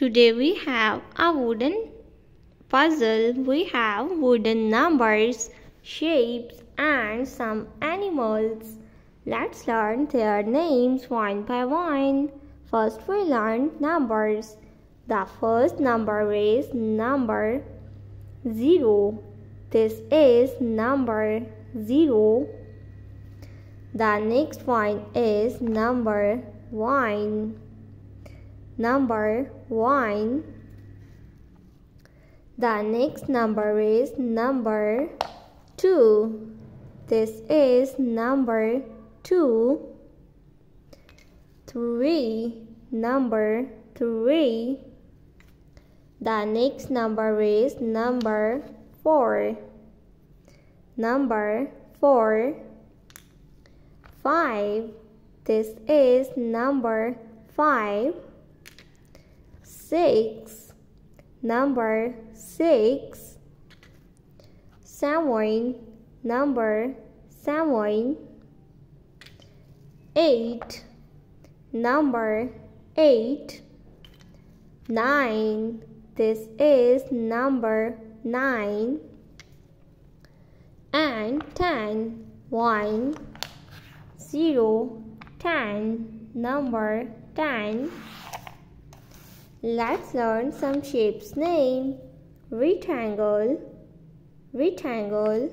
Today we have a wooden puzzle. We have wooden numbers, shapes and some animals. Let's learn their names one by one. First we learn numbers. The first number is number 0. This is number 0. The next one is number 1 number 1. The next number is number 2. This is number 2. 3. Number 3. The next number is number 4. Number 4. 5. This is number 5 six, number six, seven, number seven, eight, number eight, nine, this is number nine, and ten, one, zero, ten, number ten. Let's learn some shapes name. Rectangle, rectangle,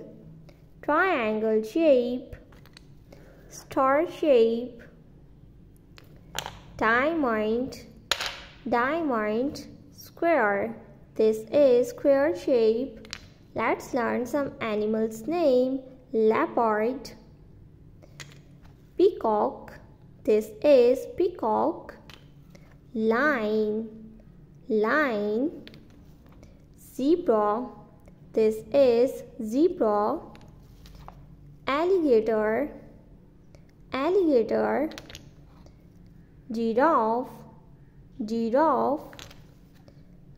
triangle shape, star shape, diamond, diamond, square. This is square shape. Let's learn some animals name. Leopard, peacock. This is peacock line line zebra this is zebra alligator alligator giraffe giraffe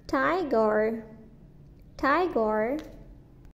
tiger tiger